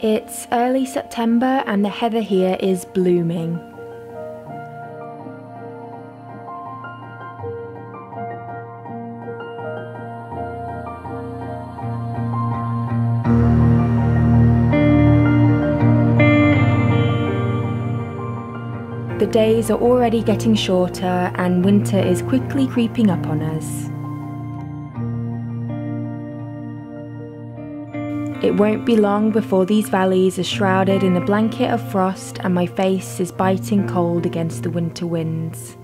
It's early September and the heather here is blooming. The days are already getting shorter and winter is quickly creeping up on us. It won't be long before these valleys are shrouded in a blanket of frost and my face is biting cold against the winter winds.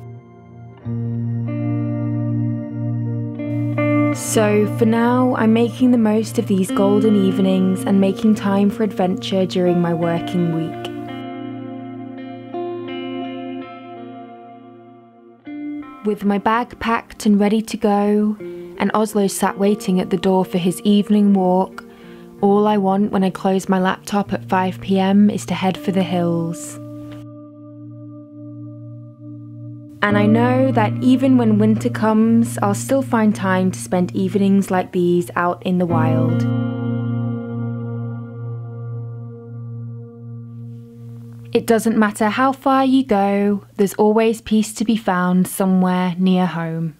So, for now, I'm making the most of these golden evenings and making time for adventure during my working week. With my bag packed and ready to go, and Oslo sat waiting at the door for his evening walk, all I want when I close my laptop at 5pm is to head for the hills. And I know that even when winter comes, I'll still find time to spend evenings like these out in the wild. It doesn't matter how far you go, there's always peace to be found somewhere near home.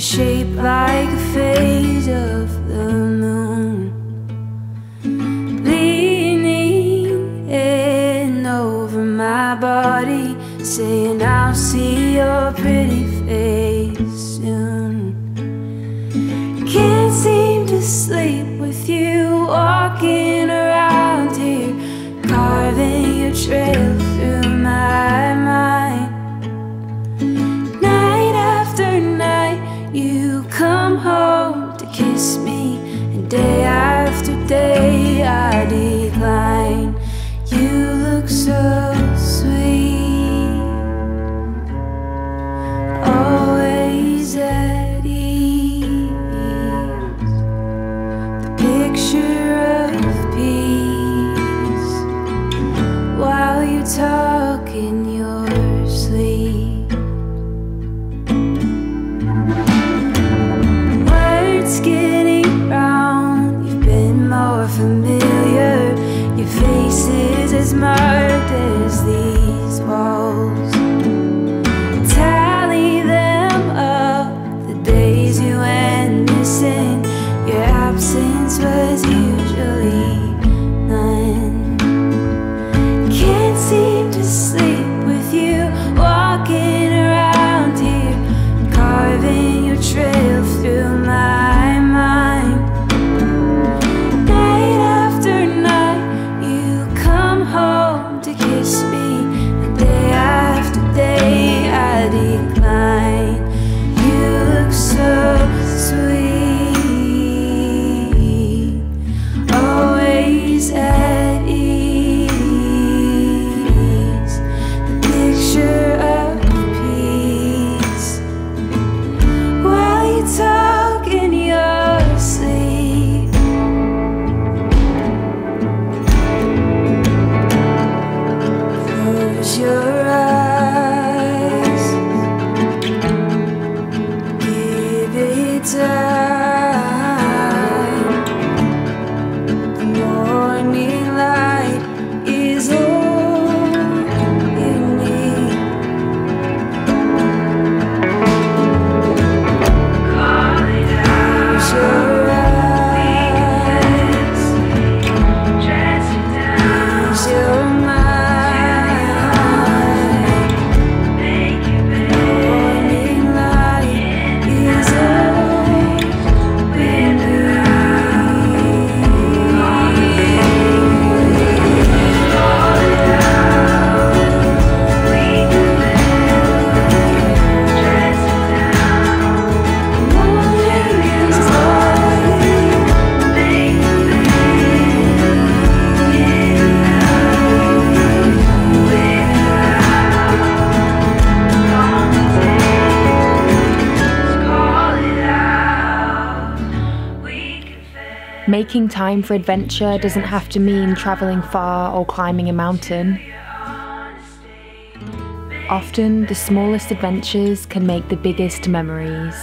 Shaped like a phase of the moon. Leaning in over my body, saying, I'll see your pretty face soon. Can't seem to sleep with you walking around here, carving your trail through my Making time for adventure doesn't have to mean travelling far or climbing a mountain. Often, the smallest adventures can make the biggest memories.